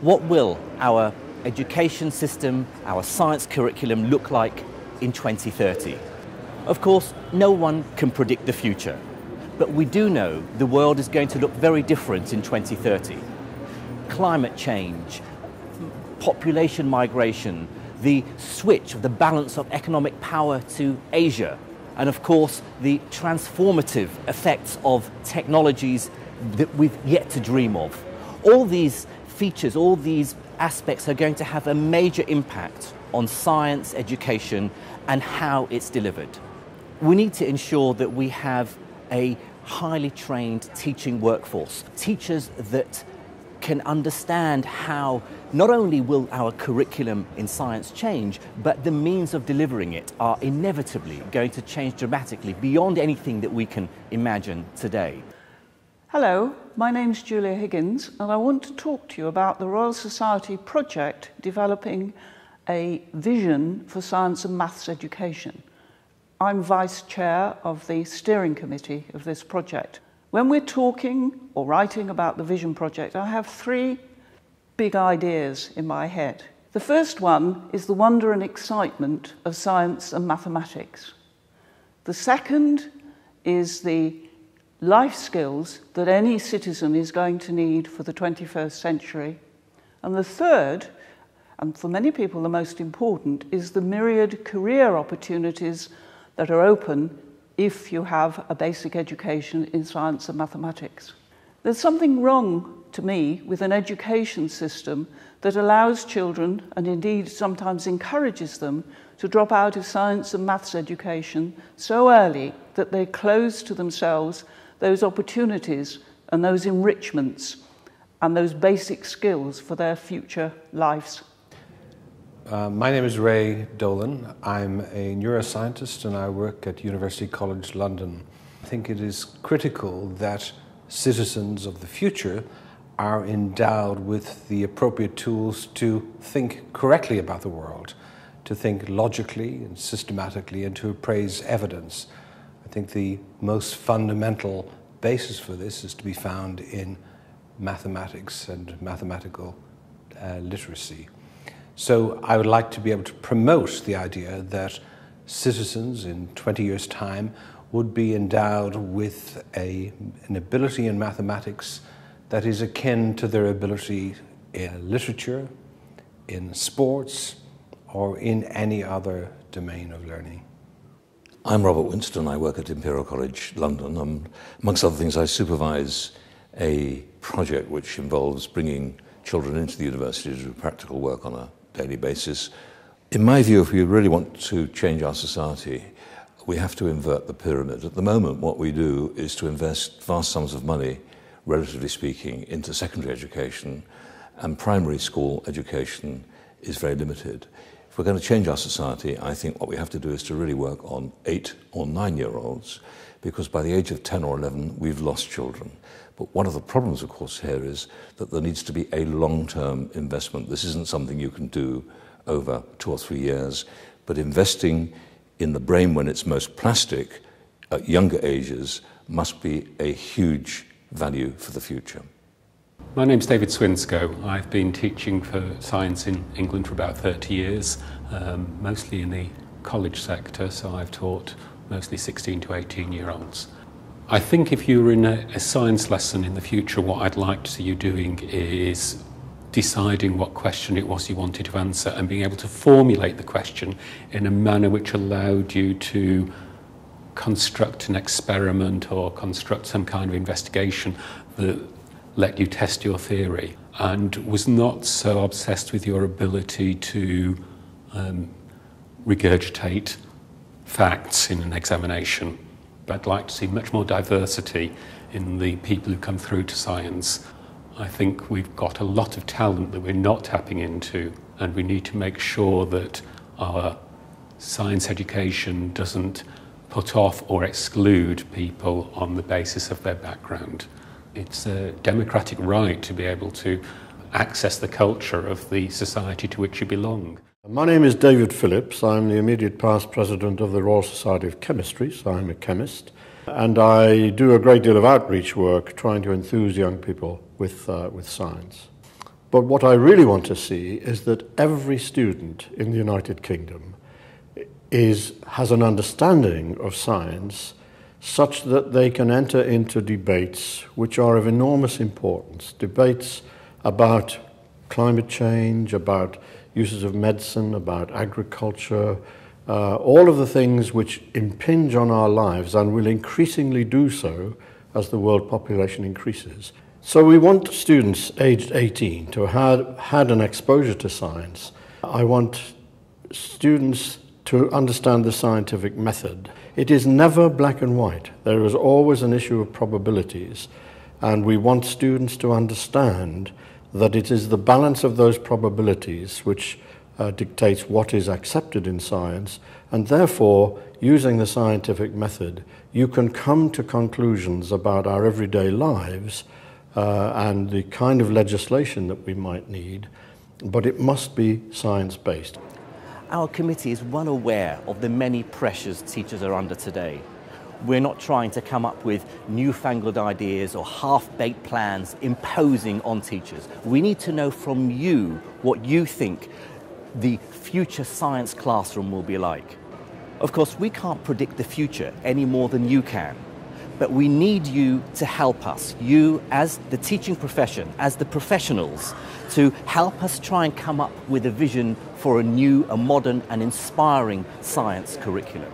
What will our education system, our science curriculum look like in 2030? Of course, no one can predict the future, but we do know the world is going to look very different in 2030. Climate change, population migration, the switch of the balance of economic power to Asia, and of course the transformative effects of technologies that we've yet to dream of. All these features, all these aspects are going to have a major impact on science education and how it's delivered. We need to ensure that we have a highly trained teaching workforce, teachers that can understand how not only will our curriculum in science change, but the means of delivering it are inevitably going to change dramatically beyond anything that we can imagine today. Hello, my name's Julia Higgins and I want to talk to you about the Royal Society project developing a vision for science and maths education. I'm Vice Chair of the steering committee of this project. When we're talking or writing about the Vision Project, I have three big ideas in my head. The first one is the wonder and excitement of science and mathematics. The second is the life skills that any citizen is going to need for the 21st century. And the third, and for many people the most important, is the myriad career opportunities that are open if you have a basic education in science and mathematics. There's something wrong to me with an education system that allows children, and indeed sometimes encourages them, to drop out of science and maths education so early that they close to themselves those opportunities and those enrichments and those basic skills for their future lives. Uh, my name is Ray Dolan. I'm a neuroscientist and I work at University College London. I think it is critical that citizens of the future are endowed with the appropriate tools to think correctly about the world, to think logically and systematically, and to appraise evidence. I think the most fundamental basis for this is to be found in mathematics and mathematical uh, literacy. So I would like to be able to promote the idea that citizens in 20 years' time would be endowed with a, an ability in mathematics that is akin to their ability in literature, in sports, or in any other domain of learning. I'm Robert Winston. I work at Imperial College London. Um, amongst other things, I supervise a project which involves bringing children into the university to do practical work on a daily basis. In my view, if we really want to change our society, we have to invert the pyramid. At the moment, what we do is to invest vast sums of money, relatively speaking, into secondary education, and primary school education is very limited. If we're going to change our society, I think what we have to do is to really work on eight or nine year olds, because by the age of 10 or 11, we've lost children. But one of the problems, of course, here is that there needs to be a long-term investment. This isn't something you can do over two or three years, but investing in the brain when it's most plastic at younger ages must be a huge value for the future. My name's David Swinscoe. I've been teaching for science in England for about 30 years, um, mostly in the college sector, so I've taught mostly 16 to 18 year olds. I think if you were in a, a science lesson in the future, what I'd like to see you doing is deciding what question it was you wanted to answer and being able to formulate the question in a manner which allowed you to construct an experiment or construct some kind of investigation that let you test your theory and was not so obsessed with your ability to um, regurgitate facts in an examination. I'd like to see much more diversity in the people who come through to science. I think we've got a lot of talent that we're not tapping into, and we need to make sure that our science education doesn't put off or exclude people on the basis of their background. It's a democratic right to be able to access the culture of the society to which you belong. My name is David Phillips. I'm the immediate past president of the Royal Society of Chemistry, so I'm a chemist. And I do a great deal of outreach work trying to enthuse young people with, uh, with science. But what I really want to see is that every student in the United Kingdom is, has an understanding of science such that they can enter into debates which are of enormous importance. Debates about climate change, about uses of medicine, about agriculture, uh, all of the things which impinge on our lives and will increasingly do so as the world population increases. So we want students aged 18 to have had an exposure to science. I want students to understand the scientific method. It is never black and white. There is always an issue of probabilities. And we want students to understand that it is the balance of those probabilities which uh, dictates what is accepted in science, and therefore, using the scientific method, you can come to conclusions about our everyday lives uh, and the kind of legislation that we might need, but it must be science-based. Our committee is well aware of the many pressures teachers are under today. We're not trying to come up with newfangled ideas or half-baked plans imposing on teachers. We need to know from you what you think the future science classroom will be like. Of course, we can't predict the future any more than you can, but we need you to help us, you as the teaching profession, as the professionals, to help us try and come up with a vision for a new, a modern and inspiring science curriculum.